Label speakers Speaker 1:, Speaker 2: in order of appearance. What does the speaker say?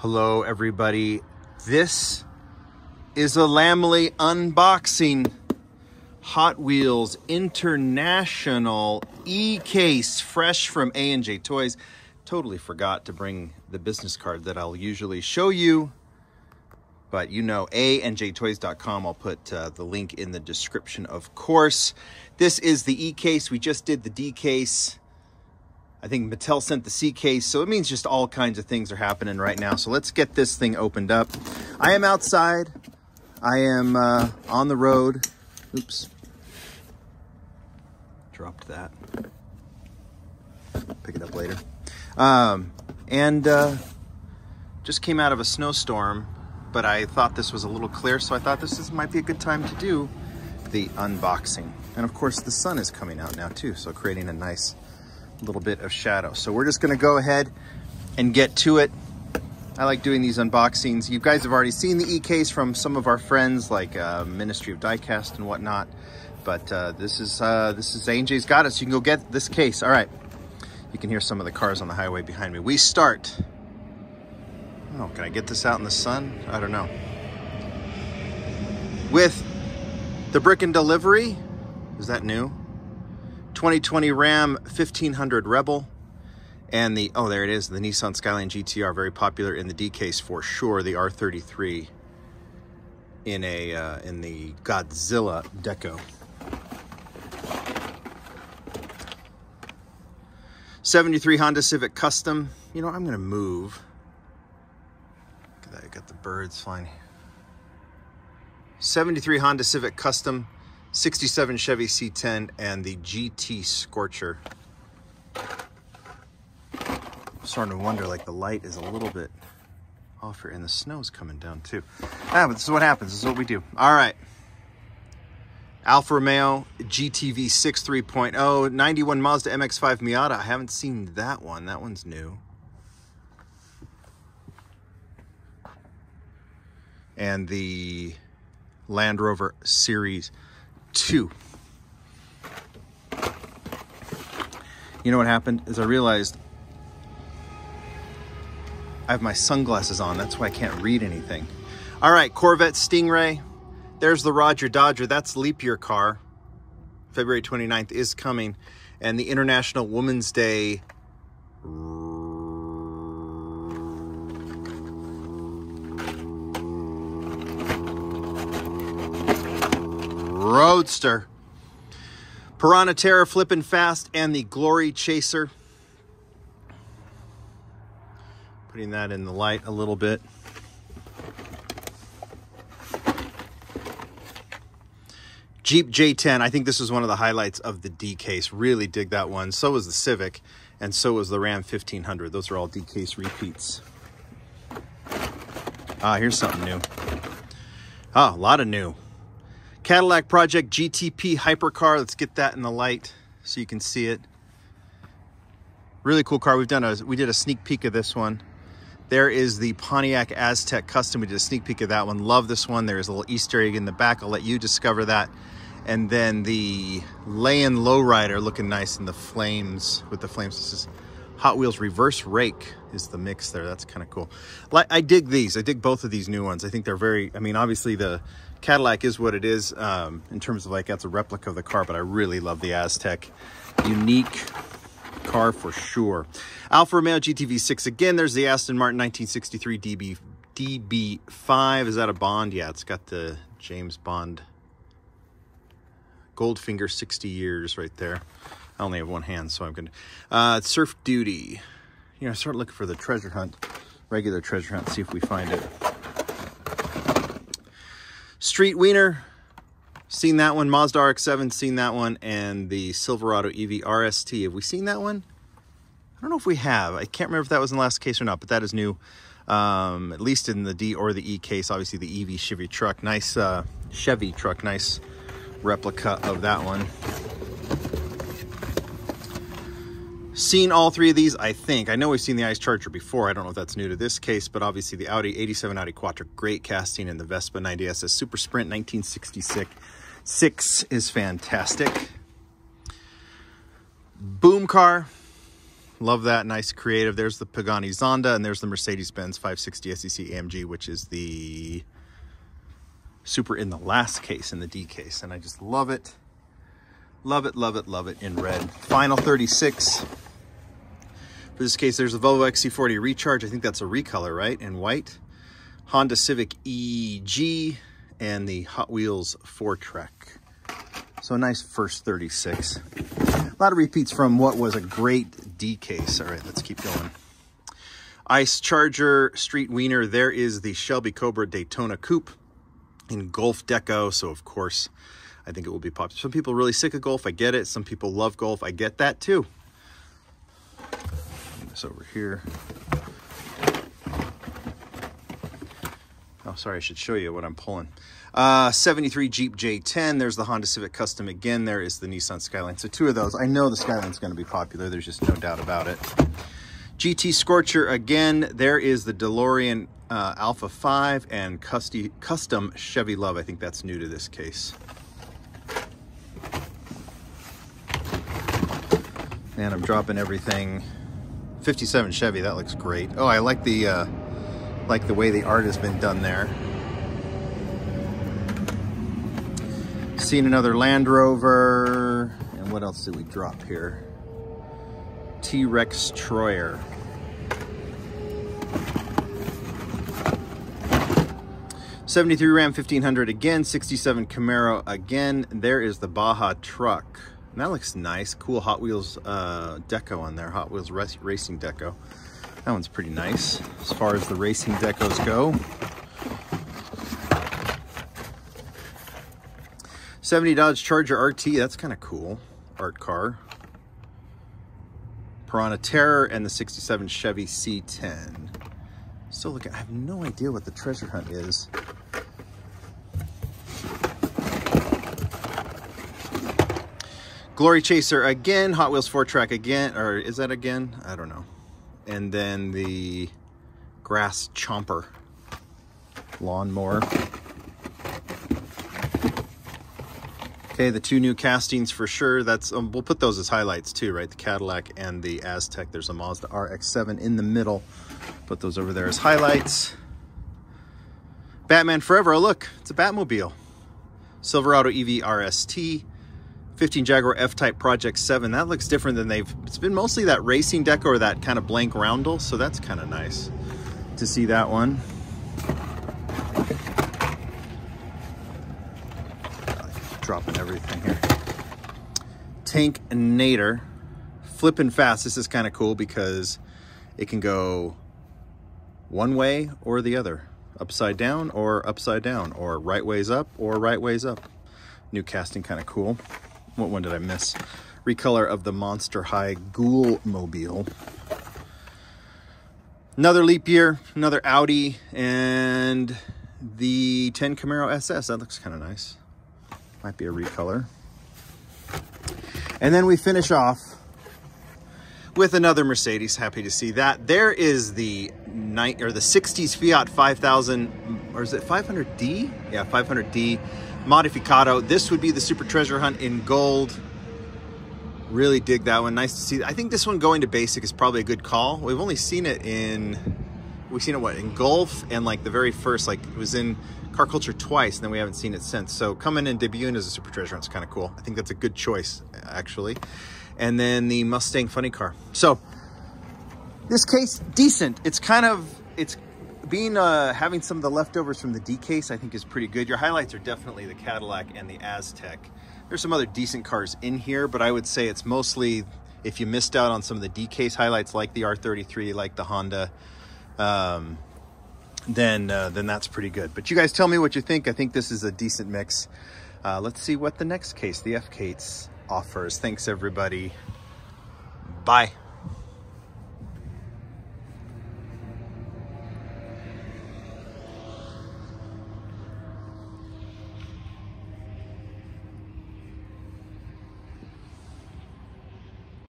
Speaker 1: Hello, everybody. This is a Lamley unboxing. Hot Wheels International e-case, fresh from A&J Toys. Totally forgot to bring the business card that I'll usually show you. But you know, A&JToys.com. I'll put uh, the link in the description, of course. This is the e-case. We just did the D-case. I think Mattel sent the C case, so it means just all kinds of things are happening right now. So let's get this thing opened up. I am outside. I am uh, on the road. Oops. Dropped that. Pick it up later. Um, and uh, just came out of a snowstorm, but I thought this was a little clear, so I thought this is, might be a good time to do the unboxing. And of course, the sun is coming out now too, so creating a nice little bit of shadow. So we're just gonna go ahead and get to it. I like doing these unboxings. You guys have already seen the e-case from some of our friends like uh, Ministry of Diecast and whatnot. But uh, this is uh, this is A&J's got us. You can go get this case. All right. You can hear some of the cars on the highway behind me. We start. Oh, can I get this out in the sun? I don't know. With the brick and delivery. Is that new? 2020 Ram 1500 Rebel. And the, oh, there it is, the Nissan Skyline GTR, very popular in the D case for sure. The R33 in a uh, in the Godzilla deco. 73 Honda Civic Custom. You know, I'm going to move. Look at that, I got the birds flying. 73 Honda Civic Custom, 67 Chevy C10, and the GT Scorcher. I'm starting to wonder, like the light is a little bit off here, and the snow's coming down too. Ah, but this is what happens. This is what we do. All right. Alfa Romeo GTV 6 3.0, 91 Mazda MX-5 Miata. I haven't seen that one. That one's new. And the Land Rover Series 2. You know what happened is I realized I have my sunglasses on. That's why I can't read anything. All right, Corvette Stingray. There's the Roger Dodger. That's leap year car. February 29th is coming. And the International Women's Day Roadster. Piranha Terror flipping Fast and the Glory Chaser. Putting that in the light a little bit. Jeep J10, I think this was one of the highlights of the D case. Really dig that one. So was the Civic, and so was the Ram 1500. Those are all D case repeats. Ah, here's something new. Ah, a lot of new. Cadillac Project GTP Hypercar. Let's get that in the light so you can see it. Really cool car. We've done a we did a sneak peek of this one. There is the Pontiac Aztek Custom. We did a sneak peek of that one. Love this one. There's a little Easter egg in the back. I'll let you discover that. And then the Lay-in Lowrider looking nice in the flames with the flames. This is Hot Wheels Reverse Rake is the mix there. That's kind of cool. I dig these. I dig both of these new ones. I think they're very, I mean, obviously the Cadillac is what it is um, in terms of like that's a replica of the car, but I really love the Aztek. Unique car for sure. Alfa Romeo GTV6 again. There's the Aston Martin 1963 DB DB5. Is that a Bond? Yeah, it's got the James Bond Goldfinger 60 years right there. I only have one hand, so I'm gonna uh, Surf Duty. You know, start looking for the treasure hunt, regular treasure hunt, see if we find it. Street Wiener, seen that one. Mazda RX-7, seen that one. And the Silverado EV RST. Have we seen that one? I don't know if we have. I can't remember if that was in the last case or not, but that is new. Um, at least in the D or the E case. Obviously the EV Chevy truck. Nice uh, Chevy truck. Nice replica of that one. Seen all three of these, I think. I know we've seen the Ice Charger before. I don't know if that's new to this case, but obviously the Audi 87 Audi Quattro, great casting, and the Vespa 90SS Super Sprint 1966 six is fantastic. Boom car, Love that. Nice creative. There's the Pagani Zonda and there's the Mercedes-Benz 560 SEC AMG, which is the Super in the last case, in the D case. And I just love it. Love it, love it, love it in red. Final 36. For this case, there's a Volvo XC40 Recharge. I think that's a recolor, right? In white. Honda Civic EG and the Hot Wheels 4Trek. So a nice first 36. A lot of repeats from what was a great D case. All right, let's keep going. Ice Charger Street Wiener. There is the Shelby Cobra Daytona Coupe in Gulf Deco. So of course, I think it will be popular. Some people really sick of Gulf. I get it. Some people love Gulf. I get that too. This over here. Oh, sorry, I should show you what I'm pulling. Uh, 73 Jeep J10. There's the Honda Civic Custom again. There is the Nissan Skyline. So two of those. I know the Skyline's going to be popular. There's just no doubt about it. GT Scorcher again. There is the DeLorean uh, Alpha 5 and custom Chevy LUV. I think that's new to this case. And I'm dropping everything. 57 Chevy, that looks great. Oh, I like the uh, like the way the art has been done there. Seen another Land Rover. And what else did we drop here? T-Rextroyer. Seventy-three Ram 1500 again, 67 Camaro again. There is the Baja truck. And that looks nice. Cool Hot Wheels uh, deco on there. Hot Wheels racing deco. That one's pretty nice as far as the racing decos go. 70 Dodge Charger RT, that's kind of cool. Art car. Piranha Terror and the 67 Chevy C10. Still looking, I have no idea what the treasure hunt is. Glory Chaser again, Hot Wheels 4-track again, or is that again? I don't know and then the grass chomper lawnmower. Okay, the two new castings for sure. That's um, We'll put those as highlights too, right? The Cadillac and the Aztek. There's a Mazda RX-7 in the middle. Put those over there as highlights. Batman Forever. Oh, look, it's a Batmobile. Silverado EV RST. 15 Jaguar F-Type Project 7. That looks different than they've... It's been mostly that racing deck or that kind of blank roundel, so that's kind of nice to see that one. Dropping everything here. Tanknator. Flipping fast. This is kind of cool because it can go one way or the other. Upside down or upside down or right ways up or right ways up. New casting kind of cool. What one did I miss? Recolor of the Monster High Ghoul Mobile. Another leap year, another Audi, and the 10 Camaro SS. That looks kind of nice. Might be a recolor. And then we finish off with another Mercedes. Happy to see that. There is the night or the 60s Fiat 5000, or is it 500D? Yeah, 500D Modificado. This would be the Super Treasure Hunt in gold. Really dig that one. Nice to see. I think this one going to basic is probably a good call. We've only seen it in, we've seen it what, in Gulf and like the very first, like it was in Car Culture twice and then we haven't seen it since. So coming and debuting as a Super Treasure Hunt is kind of cool. I think that's a good choice actually. And then the Mustang Funny Car. So this case, decent. It's kind of, it's being uh, having some of the leftovers from the D case, I think is pretty good. Your highlights are definitely the Cadillac and the Aztek. There's some other decent cars in here, but I would say it's mostly if you missed out on some of the D case highlights like the R33, like the Honda, um, then uh, then that's pretty good. But you guys tell me what you think. I think this is a decent mix. Uh, let's see what the next case, the F case, offers. Thanks everybody. Bye.